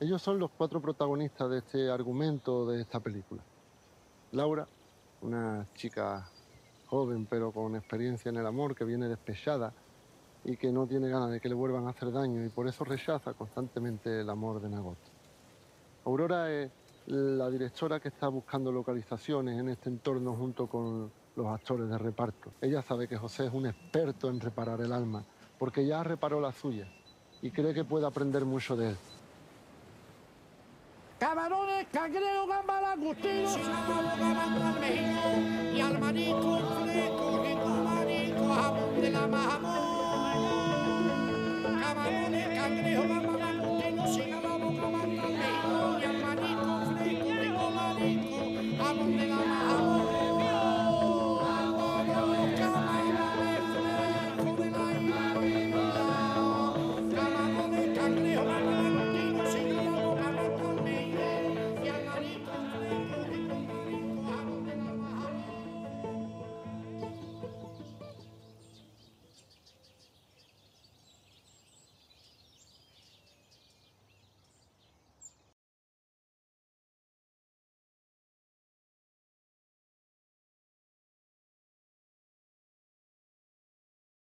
Ellos son los cuatro protagonistas de este argumento, de esta película. Laura, una chica joven pero con experiencia en el amor, que viene despechada y que no tiene ganas de que le vuelvan a hacer daño y por eso rechaza constantemente el amor de Nagot. Aurora es la directora que está buscando localizaciones en este entorno junto con los actores de reparto. Ella sabe que José es un experto en reparar el alma, porque ya reparó la suya y cree que puede aprender mucho de él. Camarones, cangrejo, gamba, langostino, y al marico, fleco, rico, marico, jamón de la maja